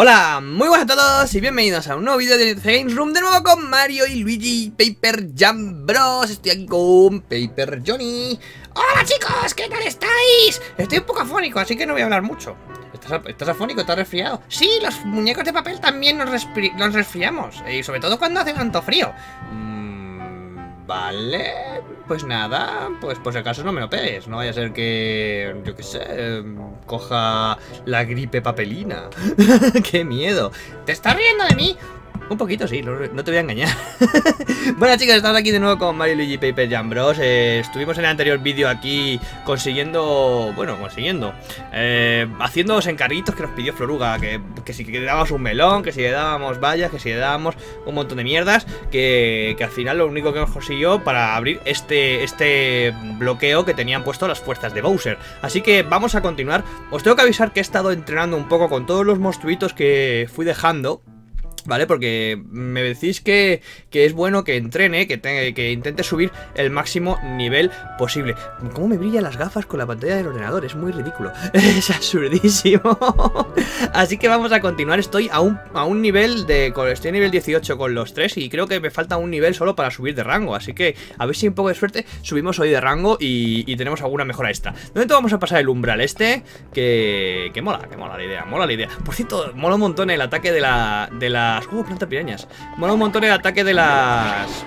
Hola, muy buenas a todos y bienvenidos a un nuevo vídeo de The Games Room De nuevo con Mario y Luigi Paper Jam Bros Estoy aquí con Paper Johnny Hola chicos, ¿qué tal estáis? Estoy un poco afónico, así que no voy a hablar mucho ¿Estás, estás afónico? ¿Estás resfriado? Sí, los muñecos de papel también nos, resfriamos Y sobre todo cuando hace tanto frío mm, Vale, pues nada, pues por si acaso no me lo pegues No vaya a ser que, yo qué sé, coja la gripe papelina ¡Qué miedo! ¿Te estás riendo de mí? Un poquito, sí, no, te voy a engañar. Bueno chicos, estamos aquí de nuevo con Mario Luigi Paper Jam Bros. Eh, Estuvimos en el anterior vídeo aquí consiguiendo... Bueno, consiguiendo eh, Haciendo los encarguitos que nos pidió Floruga que, que si le dábamos un melón, que si le dábamos vallas, que si le dábamos un montón de mierdas que, que al final lo único que nos consiguió para abrir este, este bloqueo que tenían puesto las fuerzas de Bowser. Así que vamos a continuar. Os tengo que avisar que he estado entrenando un poco con todos los monstruitos que fui dejando ¿Vale? Porque me decís que, que es bueno que entrene, que, que intente subir el máximo nivel posible. ¿Cómo me brillan las gafas con la pantalla del ordenador? Es muy ridículo. es absurdísimo. Así que vamos a continuar. Estoy a un, a un nivel de... Estoy a nivel 18 con los tres y creo que me falta un nivel solo para subir de rango. Así que a ver si un poco de suerte subimos hoy de rango y, y tenemos alguna mejora extra. De momento vamos a pasar el umbral este, que, que mola, que mola la idea, mola la idea. Por cierto, mola un montón el ataque de la... De la Uh, planta pirañas. Mola un montón el ataque de las...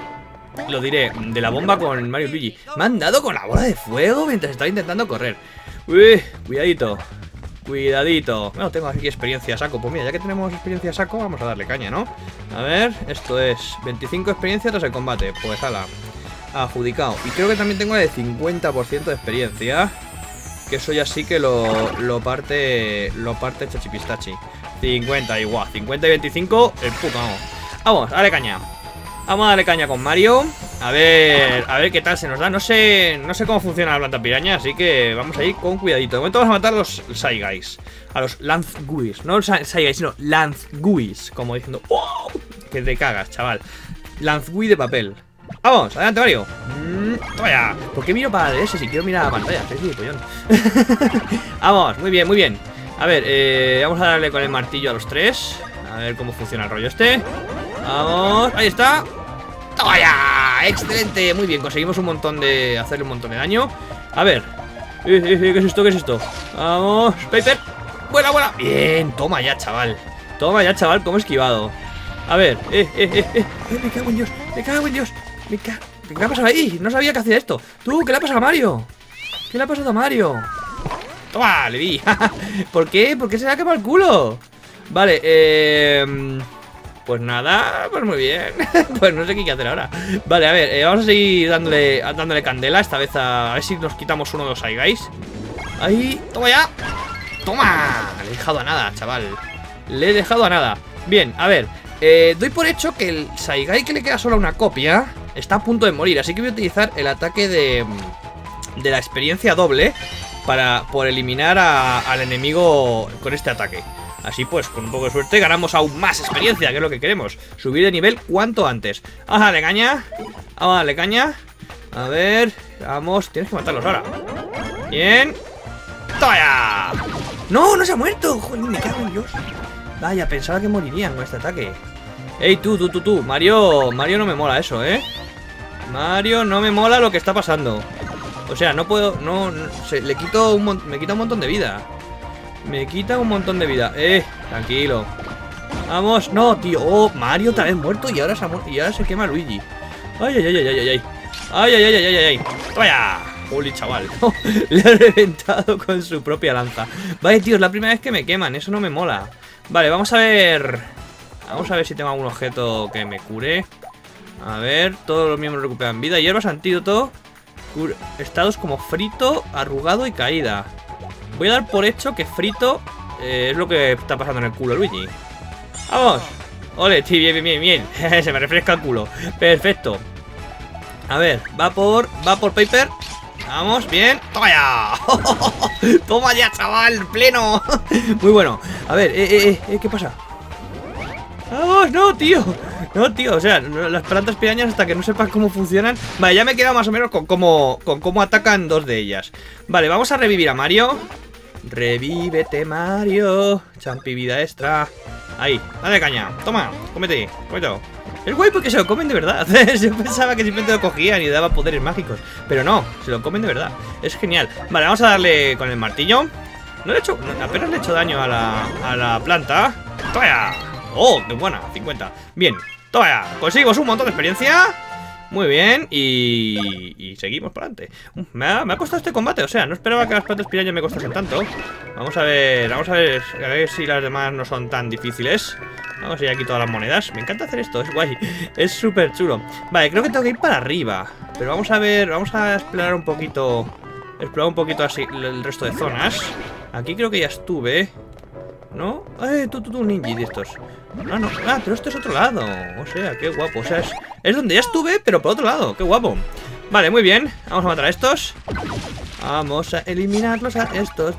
Lo diré, de la bomba con Mario Luigi. Me han dado con la bola de fuego mientras estaba intentando correr. Uy, cuidadito. Cuidadito. Bueno, tengo aquí experiencia saco. Pues mira, ya que tenemos experiencia saco, vamos a darle caña, ¿no? A ver, esto es 25 experiencia tras el combate. Pues ala. Adjudicado. Y creo que también tengo de 50% de experiencia. Que eso ya sí que lo, lo parte. Lo parte chachipistachi. 50 igual, 50 y 25 El puto, vamos Vamos, dale caña. Vamos a darle caña con Mario. A ver, a ver qué tal se nos da. No sé, no sé cómo funciona la planta piraña Así que vamos a con cuidadito. De momento vamos a matar a los Guys A los Lance Guys No los Guys, sino Lance Guys Como diciendo ¡Oh! Que te cagas, chaval Lance Guy de papel. Vamos, adelante Mario. Mm, Toma ya ¿Por qué miro para ese si quiero mirar la pantalla? Vamos, muy bien, muy bien a ver, eh, vamos a darle con el martillo a los tres A ver cómo funciona el rollo este Vamos, ahí está ¡Toma ya! ¡Excelente! Muy bien, conseguimos un montón de... Hacerle un montón de daño A ver eh, eh, ¿Qué es esto? ¿Qué es esto? Vamos, Paper Buena, buena Bien, toma ya, chaval Toma ya, chaval, cómo he esquivado A ver, eh, eh, eh, eh, Me cago en Dios, me cago en Dios Me cago... ¿Qué ha pasado ahí? No sabía que hacía esto Tú, ¿qué le ha pasado a Mario? ¿Qué le ha pasado a Mario? ¡Toma! Le vi. ¿Por qué? ¿Por qué se le ha quemado el culo? Vale, eh... Pues nada, pues muy bien Pues no sé qué hay que hacer ahora Vale, a ver, eh, vamos a seguir dándole, dándole candela Esta vez a, a, ver si nos quitamos uno de los guys Ahí, toma ya Toma, le he dejado a nada, chaval Le he dejado a nada Bien, a ver, eh, doy por hecho que el Saigai que le queda solo una copia Está a punto de morir, así que voy a utilizar el ataque de, de la experiencia doble para, por eliminar al enemigo con este ataque. Así pues, con un poco de suerte ganamos aún más experiencia, que es lo que queremos. Subir de nivel cuanto antes. Vamos a darle caña. Vamos a darle caña. A ver, vamos. Tienes que matarlos ahora. Bien. ¡Toma ¡No, no se ha muerto! Joder, me cago en Dios. Vaya, pensaba que morirían con este ataque. Ey, tú, tú, tú, tú. Mario, Mario no me mola eso, ¿eh? Mario, no me mola lo que está pasando. O sea, no puedo... No, se, le quito un Me quita un montón de vida. Me quita un montón de vida. Eh, tranquilo. Vamos, no, tío. Oh, Mario vez muerto y ahora se, y ahora se quema Luigi. Ay, ay, ay, ay, ay, ay. Ay, ay, ay, ay, ay, ay. Vaya. Holy chaval. Le ha reventado con su propia lanza. Vale, tío, es la primera vez que me queman. Eso no me mola. Vale, vamos a ver. Vamos a ver si tengo algún objeto que me cure. A ver, todos los miembros recuperan vida. Hierbas, antídoto Estados como frito, arrugado y caída. Voy a dar por hecho que frito eh, es lo que está pasando en el culo, Luigi. ¡Vamos! ¡Ole! Sí, bien, bien, bien, bien. Se me refresca el culo. Perfecto. A ver, va por... Va por Paper. Vamos, bien. ¡Toma ya! ¡Toma ya, chaval! ¡Pleno! Muy bueno. A ver, eh, eh, eh, ¿qué pasa? ¡Vamos! ¡No, tío! No, tío, o sea, las plantas pirañas hasta que no sepas cómo funcionan Vale, ya me he quedado más o menos con cómo, con cómo atacan dos de ellas Vale, vamos a revivir a Mario Revívete, Mario Champi vida extra Ahí, dale caña. Toma, cómete, cómete. Es guay porque se lo comen de verdad. Yo pensaba que simplemente lo cogían y daba poderes mágicos. Pero no, se lo comen de verdad. Es genial. Vale, vamos a darle con el martillo. No le he hecho, apenas le he hecho daño a la, a la planta. ¡Toma! ¡Oh, qué buena! 50. Bien, toma Conseguimos un montón de experiencia. Muy bien, y, y seguimos para adelante me ha, costado este combate, o sea, no esperaba que las plantas pirañas me costasen tanto Vamos a ver, vamos a ver, a ver si las demás no son tan difíciles Vamos a ir aquí todas las monedas Me encanta hacer esto, es guay, es súper chulo Vale, creo que tengo que ir para arriba Pero vamos a ver, vamos a explorar un poquito Explorar un poquito así el resto de zonas Aquí creo que ya estuve ¿No? ¡Eh, tú, tú, tú, ninja de estos! Ah, no, ah, pero este es otro lado. O sea, qué guapo, o sea, es, es donde ya estuve, pero por otro lado, qué guapo. Vale, muy bien, vamos a matar a estos. Vamos a eliminarlos a estos.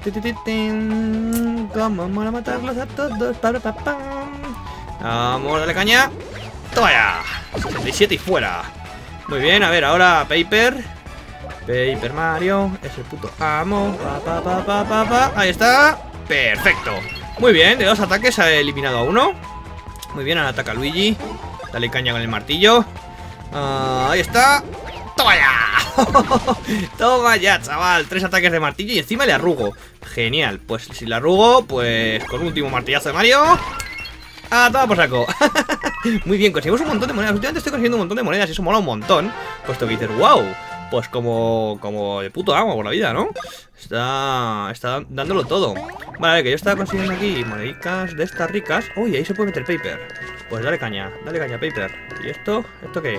Como mola matarlos a todos. Vamos, dale caña. Toma ya. 67 y fuera. Muy bien, a ver, ahora Paper. Paper Mario Es el puto amo. Ahí está. Perfecto. Muy bien, de dos ataques ha eliminado a uno Muy bien, ahora ataca Luigi. Dale caña con el martillo. Uh, Ahí está. ¡Toma ya! ¡Toma ya, chaval! Tres ataques de martillo y encima le arrugo. Genial, pues si le arrugo Pues con último martillazo de Mario. ¡Ah, toma por saco! Muy bien, conseguimos un montón de monedas. Últimamente estoy consiguiendo un montón de monedas y eso mola un montón. Puesto que dices, wow pues como, como de puto amo por la vida, ¿no? Está, está dándolo todo Vale, a ver, que yo estaba consiguiendo aquí monedicas de estas ricas Uy, ahí se puede meter paper Pues dale caña, dale caña paper ¿Y esto? ¿Esto qué?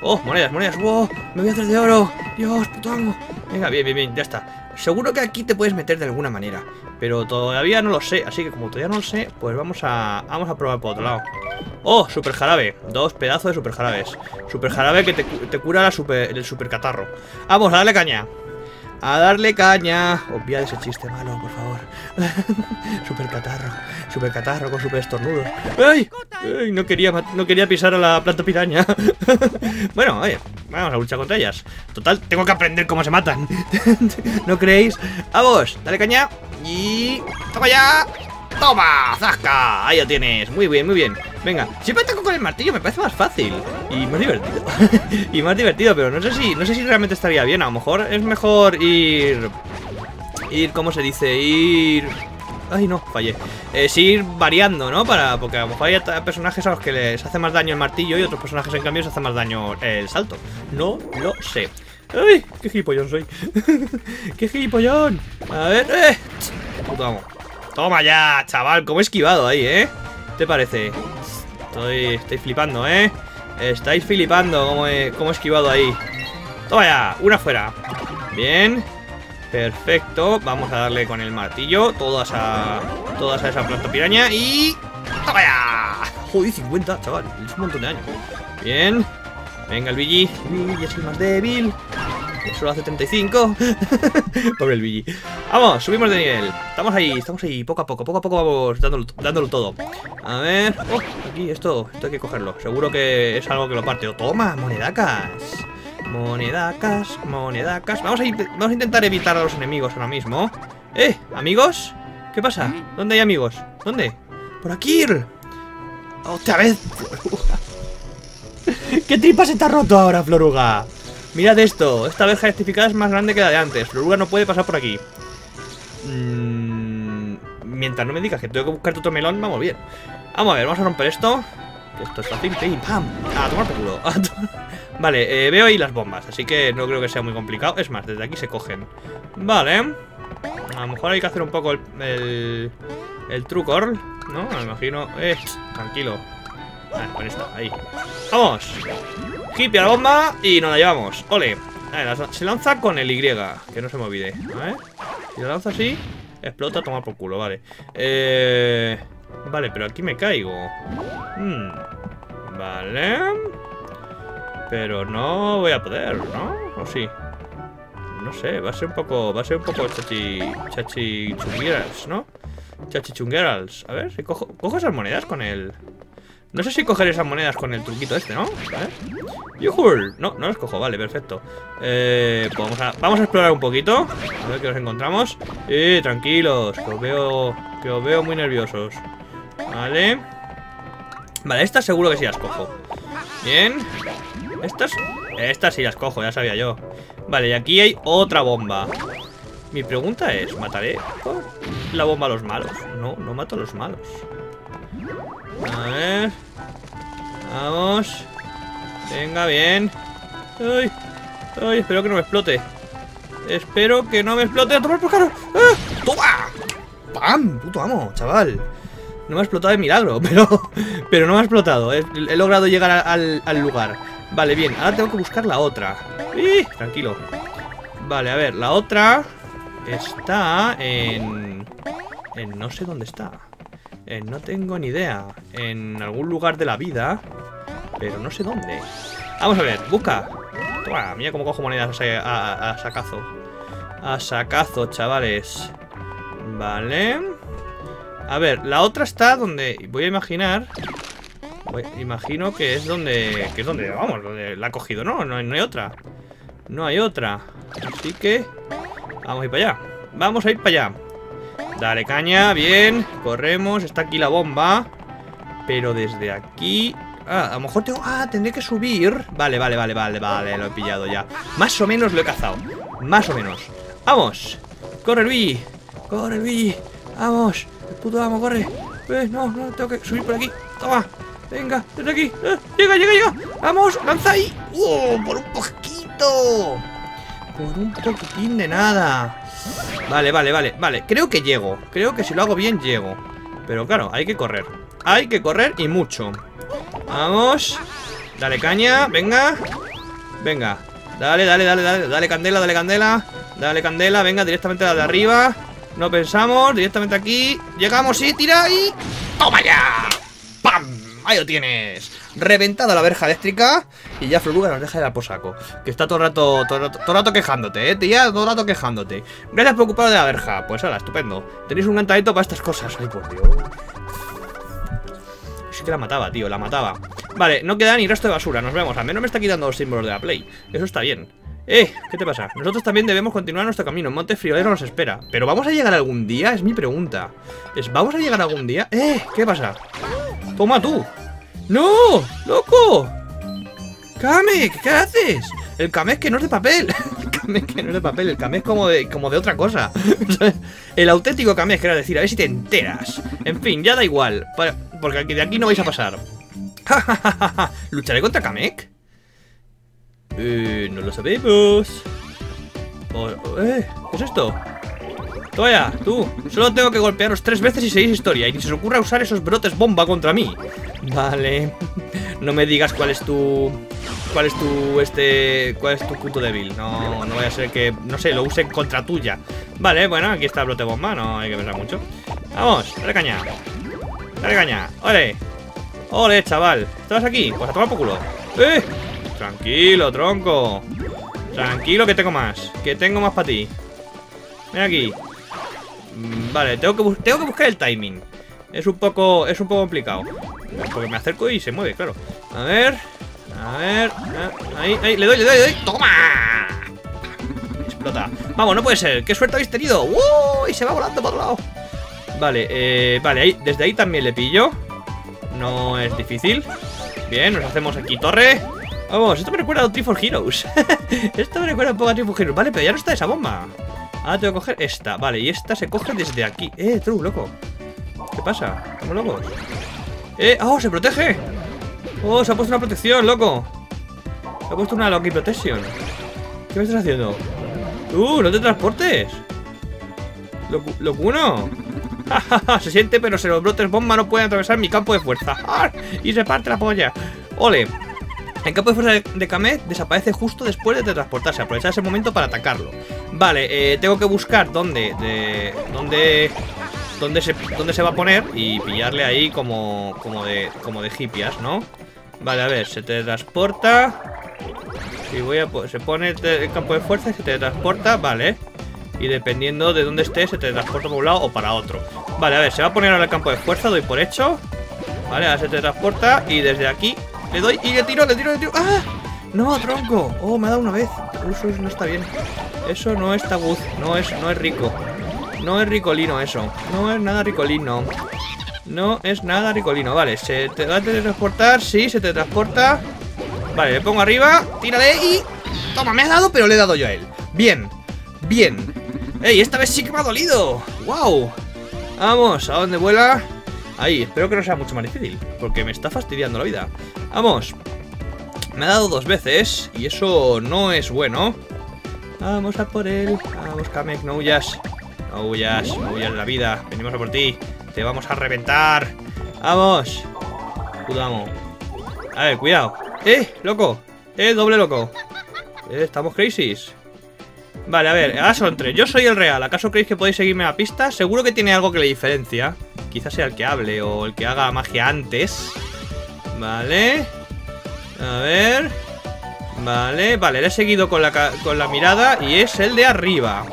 ¡Oh, monedas, monedas! ¡Wow! ¡Me voy a hacer de oro! ¡Dios, puto amo! Venga, bien, bien, bien, ya está Seguro que aquí te puedes meter de alguna manera Pero todavía no lo sé Así que como todavía no lo sé Pues vamos a, vamos a probar por otro lado. Oh, super jarabe. Dos pedazos de super jarabes. Super jarabe que te, cura la super, el super catarro. Vamos, a darle caña. A darle caña. Obvia ese chiste malo, por favor. Super catarro. Super catarro con super estornudos. ¡Ay! ¡Ay! No quería, no quería pisar a la planta piraña. Bueno, oye Vamos a luchar contra ellas Total, tengo que aprender cómo se matan ¿No creéis? Vamos, dale caña Y... ¡Toma ya! ¡Toma! ¡Zasca! Ahí lo tienes. Muy bien, muy bien. Venga, siempre ataco con el martillo, me parece más fácil. Y más divertido. y más divertido, pero no sé si. No sé si realmente estaría bien. A lo mejor es mejor ir. Ir, ¿cómo se dice? Ir. Ay, no, fallé. Es ir variando, ¿no? Para, porque a lo mejor hay personajes a los que les hace más daño el martillo y otros personajes, en cambio, les hace más daño el salto. No lo sé. ¡Ay! ¡Qué gilipollón soy! ¡Qué gilipollón! A ver, ¡eh! Toma ya, chaval, como he esquivado ahí, ¿eh? ¿Qué te parece? Estoy, estoy flipando, ¿eh? Estáis flipando como he, he esquivado ahí Toma ya, una fuera Bien Perfecto, vamos a darle con el martillo Todas a, todas a esa planta piraña Y... ¡Toma ya! Joder, 50, chaval, es un montón de años. Bien Venga el Luigi Luigi es el más débil. Solo hace 35 Pobre el Luigi Vamos, subimos de nivel. Estamos ahí, estamos ahí, poco a poco Poco a poco vamos dándolo, todo. A ver, oh, aquí esto, esto hay que cogerlo. Seguro que es algo que lo parte. Toma, monedacas Monedacas, monedacas Vamos a, vamos a intentar evitar a los enemigos ahora mismo. Eh, amigos ¿Qué pasa? ¿Dónde hay amigos? ¿Dónde? Por aquí. Otra vez. ¿Qué tripa se te ha roto ahora, Floruga? Mirad esto, esta verja rectificada es más grande que la de antes. Floruga no puede pasar por aquí. Mm, Mientras no me digas que tengo que buscar otro melón, vamos bien. Vamos a ver, vamos a romper esto Esto es fácil, pam A tomar por culo. Vale, eh, veo ahí las bombas Así que no creo que sea muy complicado. Es más, desde aquí se cogen. Vale. A lo mejor hay que hacer un poco el, el, el trucor ¿No? Me imagino. Eh, tranquilo. Ah, con esto, ahí. ¡Vamos! Hippie a la bomba y nos la llevamos. Ole. Se lanza con el Y Que no se me olvide. Si lo lanza así Explota, toma por culo, vale. Eh... Vale, pero aquí me caigo hmm. Vale Pero no voy a poder, ¿no? ¿O sí? No sé, va a ser un poco Va a ser un poco chachi... Chachi chungueras, ¿no? Chachi chungueras A ver, si cojo, cojo esas monedas con el... No sé si coger esas monedas con el truquito este, ¿no? ¿Eh? No, no las cojo, vale, perfecto eh, pues vamos, a, vamos a explorar un poquito A ver qué nos encontramos Eh, tranquilos, que os veo Que os veo muy nerviosos Vale. Vale, estas seguro que sí las cojo. Bien. Estas... Estas sí las cojo, ya sabía yo. Vale, y aquí hay otra bomba. Mi pregunta es, ¿mataré la bomba a los malos? No, no mato a los malos. A ver. Vamos. Venga, bien. Ay, ay, espero que no me explote. Espero que no me explote. ¡A tomar por caro! ¡Ah! ¡Toma! ¡Pam! Puto amo, chaval. No me ha explotado de milagro, pero, pero no me ha explotado. He, logrado llegar al, lugar. Vale, bien. Ahora tengo que buscar la otra. ¡Ih! Tranquilo. Vale, a ver, la otra está en... En no sé dónde está. En no tengo ni idea. En algún lugar de la vida. Pero no sé dónde. Vamos a ver, busca. Toma, mira cómo cojo monedas a, sacazo. A sacazo, chavales. Vale. A ver, la otra está donde... Voy a imaginar... imagino que es donde... Que es donde, vamos, donde la ha cogido, ¿no? No, hay otra. No hay otra. Así que... Vamos a ir para allá. Vamos a ir para allá. Dale caña, bien. Corremos, está aquí la bomba. Pero desde aquí Ah, a lo mejor tengo... Ah, tendré que subir Vale, vale, vale, vale, vale, lo he pillado ya Más o menos lo he cazado Más o menos ¡Vamos! ¡Corre, Luigi! ¡Corre, Luigi! ¡Vamos! El puto amo, corre. Eh, No, no, tengo que subir por aquí. Toma Venga, desde aquí. Eh, Llega, llega, llega. ¡Vamos! ¡Lanza ahí! ¡Oh! ¡Por un poquito! Por un poquitín de nada. Vale, vale, vale, vale. Creo que llego. Creo que si lo hago bien, llego. Pero claro, hay que correr. Hay que correr y mucho. Vamos. Dale caña, venga. Venga, dale, dale, dale, dale. Dale candela, dale candela. Dale candela, venga, directamente a la de arriba No pensamos, directamente aquí. Llegamos y tira y... ¡Toma ya! ¡Pam! Ahí lo tienes. Reventada la verja eléctrica Y ya Floruga nos deja al posaco Que está todo el rato, todo el rato, el rato quejándote, eh Tía, todo el rato quejándote. Gracias por ocupar de la verja. Pues ahora, estupendo. Tenéis un gran talento para estas cosas. Ay, por Dios. Es que la mataba, tío, la mataba. Vale, no queda ni resto de basura, nos vemos. Al menos me está quitando los símbolos de la Play. Eso está bien Eh, ¿qué te pasa? Nosotros también debemos continuar nuestro camino Monte Friolero nos espera ¿Pero vamos a llegar algún día? Es mi pregunta ¿Es ¿Vamos a llegar algún día? Eh, ¿qué pasa? Toma tú ¡No! ¡Loco! ¡Kame! ¿Qué haces? El Kame que no es de papel El Kame que no es de papel El Kame es como de, como de otra cosa El auténtico Kame, que era decir, a ver si te enteras En fin, ya da igual porque de aquí no vais a pasar. ¿Lucharé contra Kamek? Eh, no lo sabemos. eh, ¿Qué es esto? Toya, tú, solo tengo que golpearos tres veces y seguís historia Y ni se os ocurra usar esos brotes bomba contra mí Vale No me digas cuál es tu... Cuál es tu... Este... Cuál es tu punto débil No, no vaya a ser que... No sé, lo use contra tuya Vale, bueno, aquí está el brote bomba No hay que pensar mucho Vamos, dale caña Dale caña, ole Ole, chaval ¿Estabas aquí? Pues a tomar por culo ¡Eh! Tranquilo, tronco. Tranquilo que tengo más Que tengo más para ti. Ven aquí. Mm, Vale, tengo que, tengo que buscar el timing. Es un poco es un poco complicado. Porque me acerco y se mueve, claro. A ver A ver ah, Ahí, ahí, le doy, le doy, le doy. ¡Toma! Explota. Vamos, no puede ser. ¡Qué suerte habéis tenido! ¡Uh! Y se va volando por otro lado. Vale, eh, vale, desde ahí también le pillo. No es difícil. Bien, nos hacemos aquí torre Vamos, esto me recuerda a Trifor Heroes Esto me recuerda un poco a Trifor Heroes Vale, pero ya no está esa bomba Ahora tengo que coger esta, vale, y esta se coge desde aquí Eh, True, loco ¿Qué pasa? ¿Estamos locos? Eh, oh, se protege Oh, se ha puesto una protección, loco Se ha puesto una Loki Protection ¿Qué me estás haciendo? Uh, no te transportes Locuno se siente, pero si los brotes bomba no pueden atravesar mi campo de fuerza. Y se parte la polla. Ole. El campo de fuerza de Kamet desaparece justo después de transportarse. Aprovechar ese momento para atacarlo. Vale, eh, tengo que buscar dónde, de, dónde, dónde se, dónde se va a poner y pillarle ahí como, como de, como de hippias, ¿no? Vale, a ver, se transporta Si voy a, se pone el campo de fuerza y se transporta, vale. Y dependiendo de dónde esté, se te transporta por un lado o para otro. Vale, a ver, se va a poner ahora el campo de fuerza, doy por hecho. Vale, ahora se te transporta y desde aquí le doy y le tiro, le tiro, le tiro. ¡Ah! No, tronco. Oh, me ha dado una vez. Eso no está bien. Eso no está good. No es, no es rico. No es ricolino eso. No es nada ricolino. No es nada ricolino. Vale, ¿se te va a teletransportar? Sí, se te transporta. Vale, le pongo arriba, tírale y... Toma, me ha dado, pero le he dado yo a él. Bien, bien. ¡Ey, esta vez sí que me ha dolido! ¡Wow! Vamos, ¿a dónde vuela? Ahí, espero que no sea mucho más difícil Porque me está fastidiando la vida. Vamos. Me ha dado dos veces Y eso no es bueno. Vamos a por él. Vamos, Kamek, no huyas. No huyas, no huyas la vida. Venimos a por ti. Te vamos a reventar. Vamos. Cuidado A ver, cuidado. Eh, loco Eh, doble loco eh, estamos crisis. Vale, a ver, ahora son tres. Yo soy el real, ¿acaso creéis que podéis seguirme a la pista? Seguro que tiene algo que le diferencia Quizás sea el que hable o el que haga magia antes. Vale. A ver. Vale, vale, le he seguido con la, con la mirada y es el de arriba.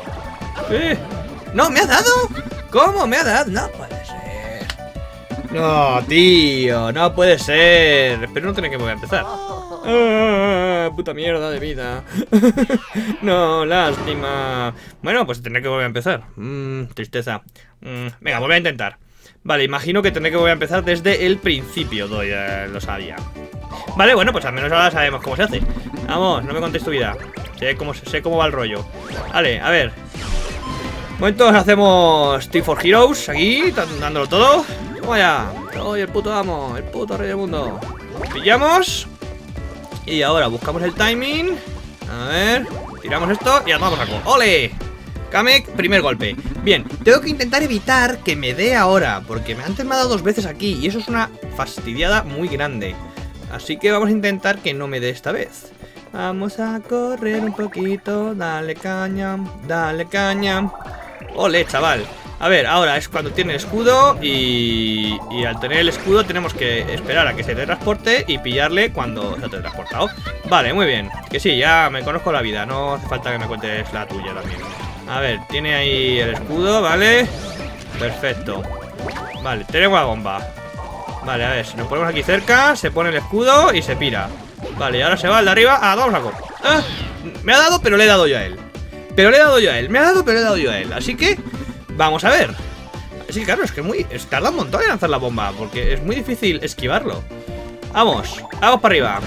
Eh. ¡No, me ha dado! ¿Cómo me ha dado? No puede ser. No, tío, no puede ser. Espero no tener que volver a empezar. Ah, puta mierda de vida. no, lástima. Bueno, pues tendré que volver a empezar. Mmm, tristeza. Mm, venga, volver a intentar. Vale, imagino que tendré que voy a empezar desde el principio, doy, eh, lo sabía. Vale, bueno, pues al menos ahora sabemos cómo se hace. Vamos, no me contéis tu vida. Sé cómo, sé cómo va el rollo. Vale, a ver. Momentos hacemos Team for Heroes aquí, dándolo todo. Vamos allá. Soy el puto amo, el puto rey del mundo. Pillamos. Y ahora buscamos el timing. A ver. Tiramos esto y vamos a saco. ¡Ole! Kamek, primer golpe Bien, tengo que intentar evitar que me dé ahora Porque me ha dado dos veces aquí Y eso es una fastidiada muy grande Así que vamos a intentar que no me dé esta vez Vamos a correr un poquito Dale caña, dale caña Ole, chaval a ver, ahora es cuando tiene el escudo y, y al tener el escudo tenemos que esperar a que se transporte y pillarle cuando se ha transportado. Vale, muy bien. Que sí, ya me conozco la vida, no hace falta que me cuentes la tuya también. A ver, tiene ahí el escudo, ¿vale? Perfecto. Vale, tenemos la bomba. Vale, a ver, si nos ponemos aquí cerca Se pone el escudo y se pira. Vale, ahora se va al de arriba. Ah, vamos a correr ah, Me ha dado, pero le he dado yo a él. Pero le he dado yo a él. Me ha dado, pero le he dado yo a él. Así que, vamos a ver. Sí, claro, es que muy... Tarda un montón en lanzar la bomba Porque es muy difícil esquivarlo. Vamos, vamos para arriba.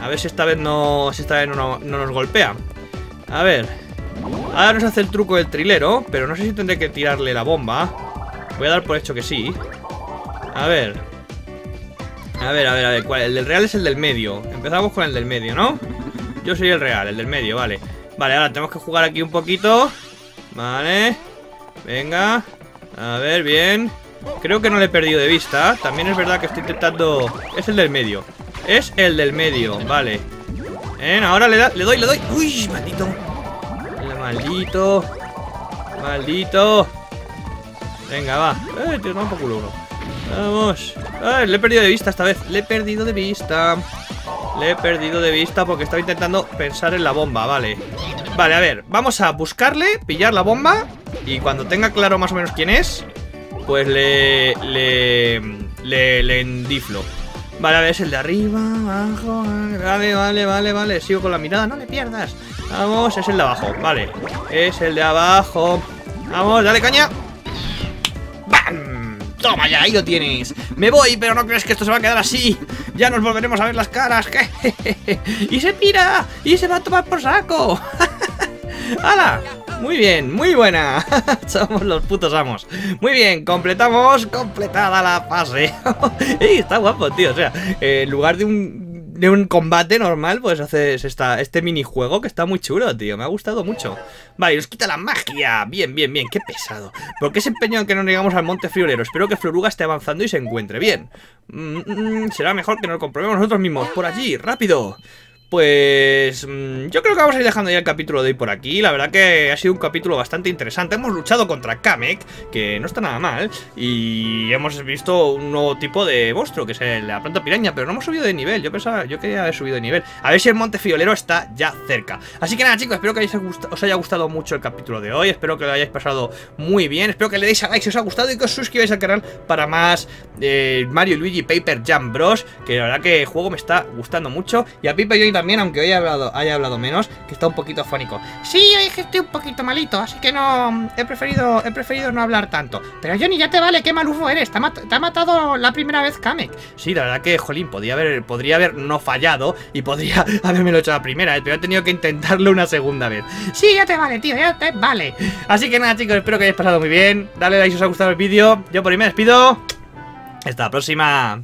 A ver si esta vez no... Si esta vez no nos golpea. A ver Ahora nos hace el truco del trilero Pero no sé si tendré que tirarle la bomba. Voy a dar por hecho que sí. A ver. A ver, a ver, a ver ¿cuál? El del real es el del medio. Empezamos con el del medio, ¿no? Yo soy el real, el del medio, vale. Vale, ahora tenemos que jugar aquí un poquito. Vale. Venga. A ver, bien. Creo que no le he perdido de vista. También es verdad que estoy intentando... Es el del medio. Es el del medio, vale. Ahora le, le doy, le doy. Uy, maldito Maldito. Maldito. Venga, va. Eh, tío, un poco uno. Vamos. le he perdido de vista esta vez. Le he perdido de vista. Le he perdido de vista porque estaba intentando pensar en la bomba, vale. Vale, a ver, vamos a buscarle, pillar la bomba y cuando tenga claro más o menos quién es, pues le... le... le, le endiflo. Vale, a ver, es el de arriba, abajo, vale, vale, vale, vale, sigo con la mirada, no le pierdas. Vamos, es el de abajo, vale. Es el de abajo. Vamos, dale caña. ¡Bam! Toma ya, ahí lo tienes. Me voy, pero no crees que esto se va a quedar así. Ya nos volveremos a ver las caras Y se pira Y se va a tomar por saco. ¡Hala! Muy bien, muy buena. Somos los putos amos. Muy bien, completamos Completada la fase. Está guapo, tío. O sea, en lugar de un de un combate normal, pues haces esta, este minijuego que está muy chulo, tío. Me ha gustado mucho. Vale, nos quita la magia. Bien, bien, bien. Qué pesado. ¿Por qué se empeñó en que no llegamos al Monte Friolero? Espero que Floruga esté avanzando y se encuentre bien. Mm, mm, será mejor que nos comprobemos nosotros mismos. Por allí, rápido. Pues mm, yo creo que vamos a ir dejando ya el capítulo de hoy por aquí. La verdad que ha sido un capítulo bastante interesante. Hemos luchado contra Kamek, que no está nada mal Y hemos visto un nuevo tipo de monstruo, que es la planta piraña Pero no hemos subido de nivel, yo pensaba, yo quería haber subido de nivel. A ver si el Monte Fiolero está ya cerca. Así que nada chicos, espero que os haya gustado mucho el capítulo de hoy. Espero que lo hayáis pasado muy bien. Espero que le deis a like si os ha gustado y que os suscribáis al canal Para más eh, Mario Luigi Paper Jam Bros Que la verdad que el juego me está gustando mucho. Y a Pipa y yo también también, aunque hoy haya hablado, haya hablado menos, que está un poquito fónico. Sí, hoy es que estoy un poquito malito, así que no... He preferido, he preferido no hablar tanto. Pero Johnny, ya te vale, qué malufo eres. Te ha, mat- te ha matado la primera vez Kamek. Sí, la verdad que, jolín, podría haber, podría haber no fallado y podría haberme hecho la primera pero he tenido que intentarlo una segunda vez. Sí, ya te vale, tío, ya te vale. Así que nada, chicos, espero que hayáis pasado muy bien. Dale like si os ha gustado el vídeo. Yo por ahí me despido. Hasta la próxima.